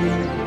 嗯。